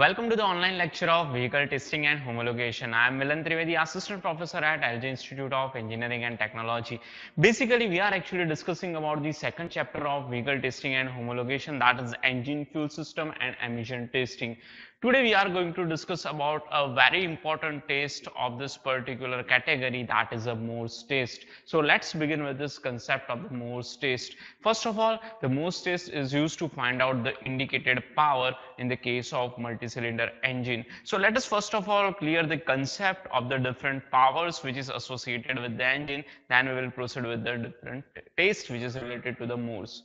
Welcome to the online lecture of Vehicle Testing and Homologation. I am Milan Trivedi, Assistant Professor at LJ Institute of Engineering and Technology. Basically, we are actually discussing about the second chapter of Vehicle Testing and Homologation that is engine fuel system and emission testing. Today we are going to discuss about a very important test of this particular category that is a Morse test. So let's begin with this concept of the Morse test. First of all, the Morse test is used to find out the indicated power in the case of multi-cylinder engine. So let us first of all clear the concept of the different powers which is associated with the engine. Then we will proceed with the different test which is related to the Morse.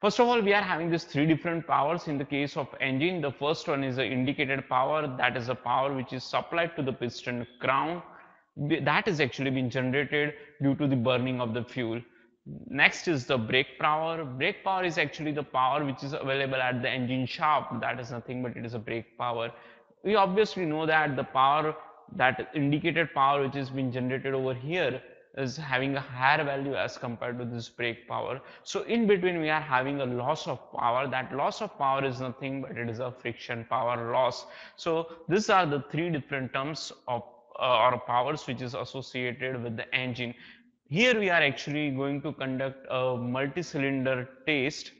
First of all, we are having these three different powers in the case of engine. The first one is the indicated power. That is a power which is supplied to the piston crown. That is actually being generated due to the burning of the fuel. Next is the brake power. Brake power is actually the power which is available at the engine shaft. That is nothing but it is a brake power. We obviously know that the power that indicated power which is being generated over here is having a higher value as compared to this brake power. So in between we are having a loss of power. That loss of power is nothing but it is a friction power loss. So these are the three different terms of uh, or powers which is associated with the engine. Here we are actually going to conduct a multi-cylinder test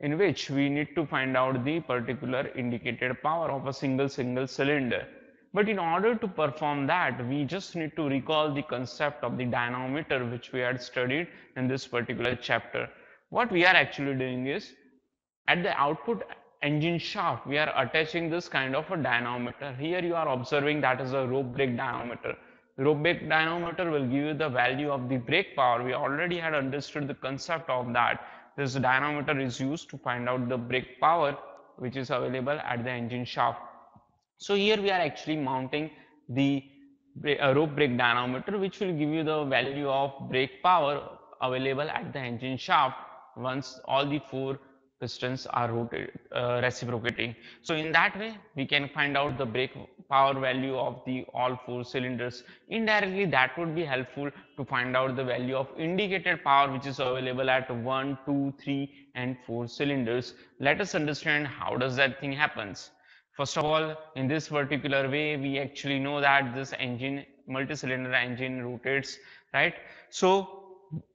in which we need to find out the particular indicated power of a single single cylinder. But in order to perform that, we just need to recall the concept of the dynamometer which we had studied in this particular chapter. What we are actually doing is, at the output engine shaft, we are attaching this kind of a dynamometer. Here you are observing that is a rope brake dynamometer. rope brake dynamometer will give you the value of the brake power. We already had understood the concept of that. This dynamometer is used to find out the brake power which is available at the engine shaft. So here we are actually mounting the uh, rope brake dynamometer which will give you the value of brake power available at the engine shaft once all the four pistons are rotated, uh, reciprocating. So in that way we can find out the brake power value of the all four cylinders. Indirectly that would be helpful to find out the value of indicated power which is available at 1, 2, 3 and 4 cylinders. Let us understand how does that thing happens. First of all, in this particular way, we actually know that this engine, multi-cylinder engine rotates, right? So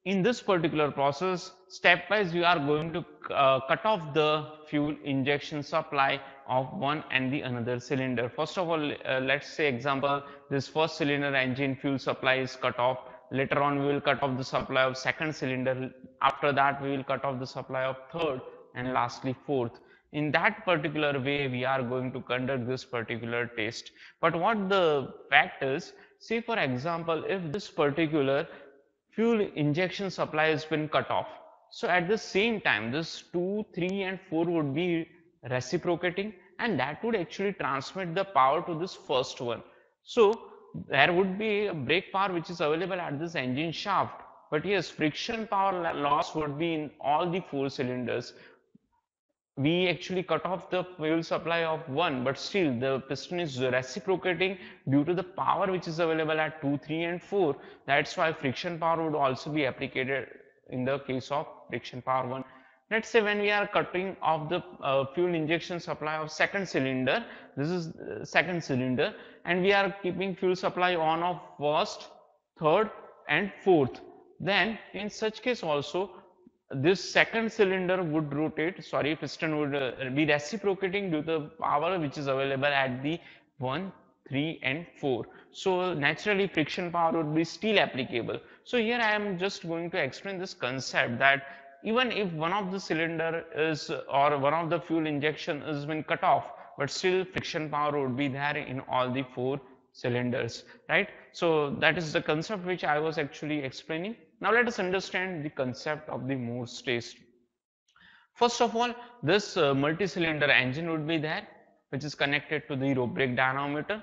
in this particular process, stepwise, we are going to uh, cut off the fuel injection supply of one and the another cylinder. First of all, uh, let's say example, this first cylinder engine fuel supply is cut off. Later on, we will cut off the supply of second cylinder. After that, we will cut off the supply of third and lastly fourth in that particular way we are going to conduct this particular test. But what the fact is say for example if this particular fuel injection supply has been cut off so at the same time this 2 3 and 4 would be reciprocating and that would actually transmit the power to this first one. So there would be a brake power which is available at this engine shaft but yes friction power loss would be in all the four cylinders we actually cut off the fuel supply of one but still the piston is reciprocating due to the power which is available at 2 3 and 4 that's why friction power would also be applied in the case of friction power 1 let's say when we are cutting off the uh, fuel injection supply of second cylinder this is uh, second cylinder and we are keeping fuel supply on of first third and fourth. Then in such case also this second cylinder would rotate, sorry, piston would uh, be reciprocating due to the power which is available at the 1, 3 and 4. So naturally friction power would be still applicable. So here I am just going to explain this concept that even if one of the cylinder is or one of the fuel injection is been cut off, but still friction power would be there in all the four cylinders, right? So that is the concept which I was actually explaining. Now let us understand the concept of the Morse test. First of all, this uh, multi-cylinder engine would be there, which is connected to the rope brake dynamometer.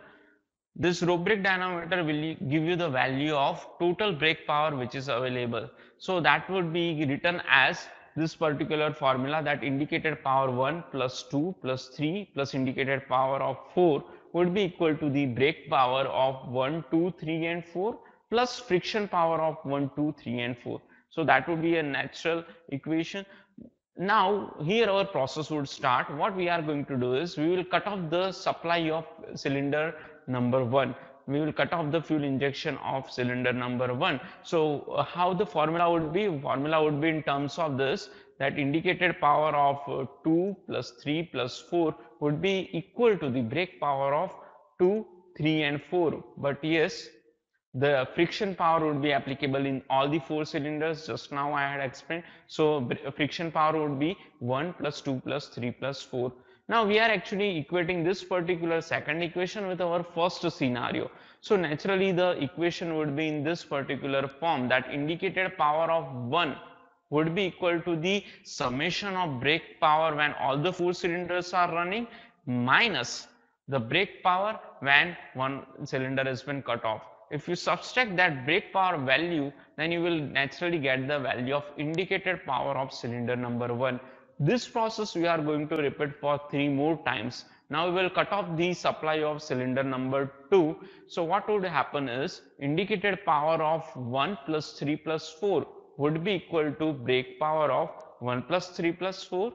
This rope brake dynamometer will give you the value of total brake power which is available. So that would be written as this particular formula that indicated power 1 plus 2 plus 3 plus indicated power of 4 would be equal to the brake power of 1, 2, 3 and 4 plus friction power of 1, 2, 3 and 4. So that would be a natural equation. now here our process would start. What we are going to do is we will cut off the supply of cylinder number one. We will cut off the fuel injection of cylinder number one. So uh, how the formula would be? Formula would be in terms of this that indicated power of uh, 2 plus 3 plus 4 would be equal to the brake power of 2 3 and 4 but yes the friction power would be applicable in all the four cylinders just now I had explained. So friction power would be 1 plus 2 plus 3 plus 4. Now we are actually equating this particular second equation with our first scenario. So naturally the equation would be in this particular form that indicated power of 1 would be equal to the summation of brake power when all the four cylinders are running minus the brake power when one cylinder has been cut off. If you subtract that brake power value then you will naturally get the value of indicated power of cylinder number 1 this process we are going to repeat for three more times. Now we will cut off the supply of cylinder number 2 so what would happen is indicated power of 1 plus 3 plus 4 would be equal to brake power of 1 plus 3 plus 4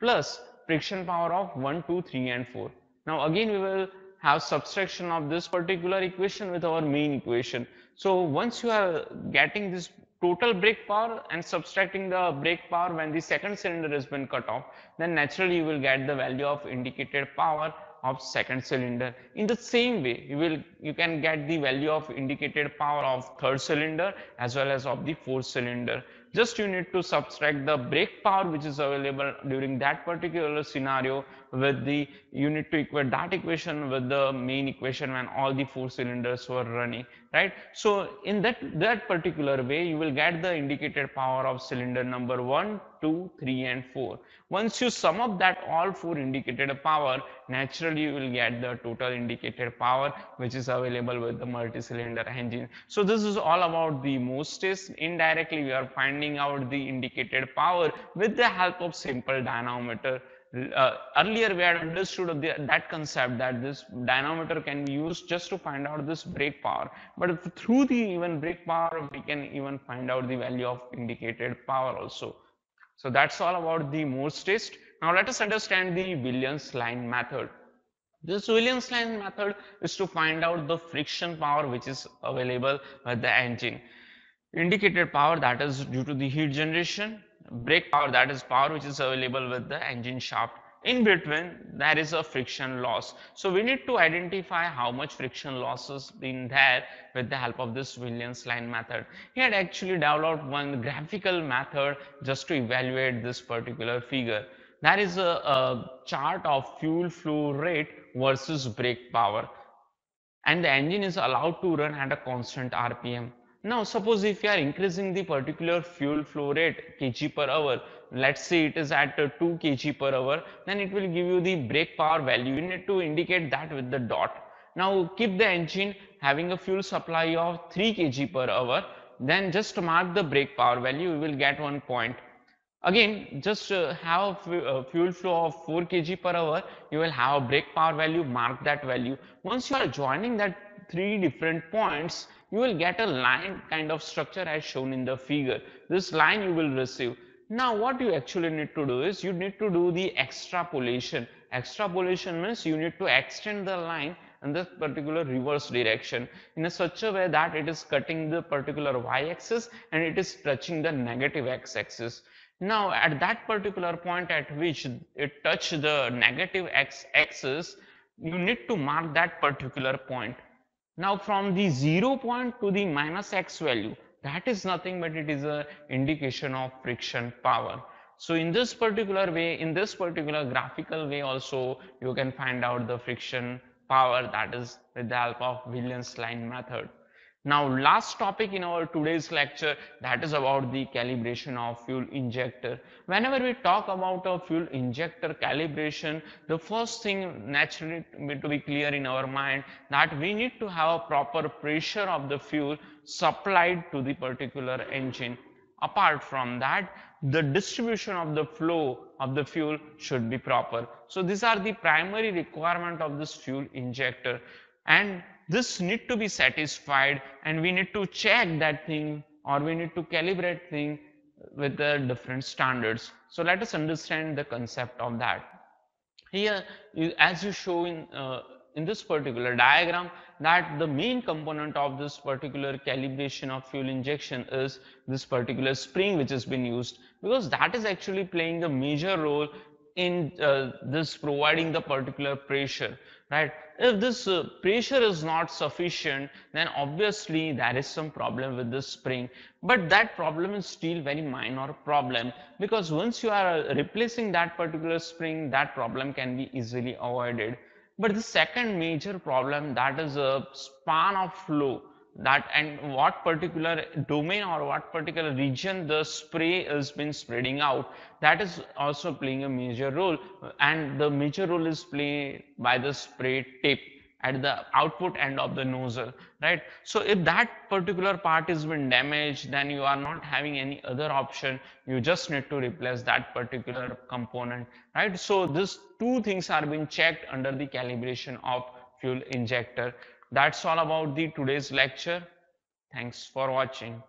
plus friction power of 1 2 3 and 4 now again we will have subtraction of this particular equation with our main equation. So once you are getting this total brake power and subtracting the brake power when the second cylinder has been cut off, then naturally you will get the value of indicated power of second cylinder. In the same way, you will you can get the value of indicated power of third cylinder as well as of the fourth cylinder just you need to subtract the brake power which is available during that particular scenario with the you need to equate that equation with the main equation when all the four cylinders were running right? So in that that particular way you will get the indicated power of cylinder number 1 2 3 and 4 once you sum up that all four indicated power naturally you will get the total indicated power which is available with the multi-cylinder engine. So this is all about the Morse test indirectly we are finding out the indicated power with the help of simple dynamometer uh, earlier we had understood the, that concept that this dynamometer can be used just to find out this brake power. But through the even brake power we can even find out the value of indicated power also. So that's all about the Morse test. Now let us understand the Williams line method. This Williams line method is to find out the friction power which is available with the engine. Indicated power that is due to the heat generation brake power that is power which is available with the engine shaft. In between there is a friction loss. So we need to identify how much friction loss has been there with the help of this Williams line method. He had actually developed one graphical method just to evaluate this particular figure. That is a, a chart of fuel flow rate versus brake power. And the engine is allowed to run at a constant rpm now suppose if you are increasing the particular fuel flow rate kg per hour, let's say it is at uh, 2 kg per hour, then it will give you the brake power value. You need to indicate that with the dot. Now keep the engine having a fuel supply of 3 kg per hour, then just mark the brake power value, you will get one point. Again, just uh, have a uh, fuel flow of 4 kg per hour, you will have a brake power value, mark that value. Once you are joining that three different points, you will get a line kind of structure as shown in the figure. This line you will receive. Now what you actually need to do is you need to do the extrapolation. Extrapolation means you need to extend the line in this particular reverse direction in a such a way that it is cutting the particular y-axis and it is touching the negative x-axis. Now at that particular point at which it touch the negative x-axis, you need to mark that particular point. Now from the 0 point to the minus x value, that is nothing but it is a indication of friction power. So in this particular way, in this particular graphical way also, you can find out the friction power that is with the help of Williams line method. Now last topic in our today's lecture that is about the calibration of fuel injector. Whenever we talk about a fuel injector calibration, the first thing naturally to be clear in our mind that we need to have a proper pressure of the fuel supplied to the particular engine. Apart from that, the distribution of the flow of the fuel should be proper. So these are the primary requirement of this fuel injector and this need to be satisfied and we need to check that thing or we need to calibrate thing with the different standards. So let us understand the concept of that. Here, as you show in uh, in this particular diagram that the main component of this particular calibration of fuel injection is this particular spring which has been used because that is actually playing the major role in uh, this providing the particular pressure right? If this uh, pressure is not sufficient then obviously there is some problem with this spring. But that problem is still very minor problem because once you are uh, replacing that particular spring that problem can be easily avoided. But the second major problem that is a span of flow that and what particular domain or what particular region the spray has been spreading out that is also playing a major role. And the major role is played by the spray tip at the output end of the nozzle right? So if that particular part has been damaged then you are not having any other option. You just need to replace that particular component right? So these two things are being checked under the calibration of fuel injector that's all about the today's lecture. Thanks for watching